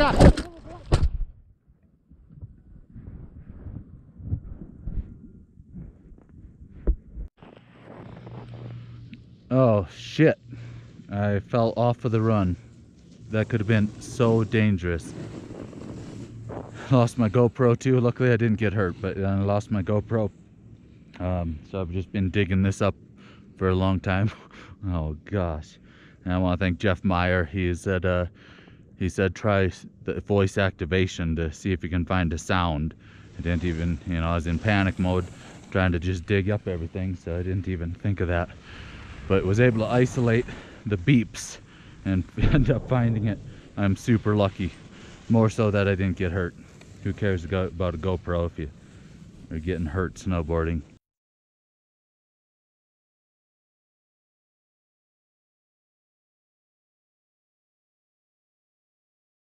god! Oh shit. I fell off of the run. That could have been so dangerous. Lost my GoPro too. Luckily I didn't get hurt, but I lost my GoPro. Um, so I've just been digging this up for a long time. oh gosh. And I want to thank Jeff Meyer. He said, uh, he said try the voice activation to see if you can find a sound. I didn't even, you know, I was in panic mode trying to just dig up everything, so I didn't even think of that but was able to isolate the beeps and end up finding it. I'm super lucky. More so that I didn't get hurt. Who cares about a GoPro if you are getting hurt snowboarding?